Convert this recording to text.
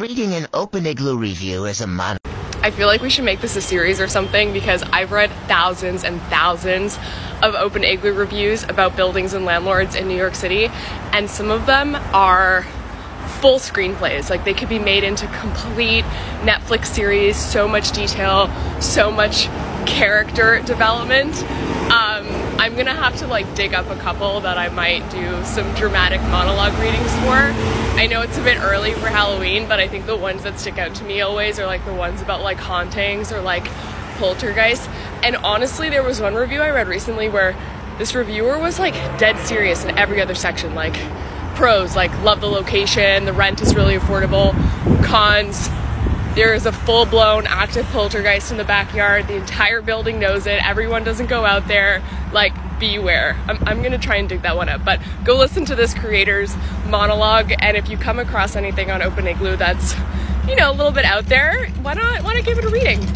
Reading an Openigloo review is a mon. I feel like we should make this a series or something because I've read thousands and thousands of Openigloo reviews about buildings and landlords in New York City, and some of them are full screenplays. Like they could be made into complete Netflix series, so much detail, so much character development. Um, I'm gonna have to like dig up a couple that I might do some dramatic monologue readings for. I know it's a bit early for Halloween, but I think the ones that stick out to me always are like the ones about like hauntings or like poltergeists. And honestly, there was one review I read recently where this reviewer was like dead serious in every other section, like pros like love the location, the rent is really affordable. Cons, there is a full blown active poltergeist in the backyard. The entire building knows it. Everyone doesn't go out there. Like, beware. I'm, I'm gonna try and dig that one up. But go listen to this creator's monologue. And if you come across anything on Openigloo that's, you know, a little bit out there, why not, why not give it a reading?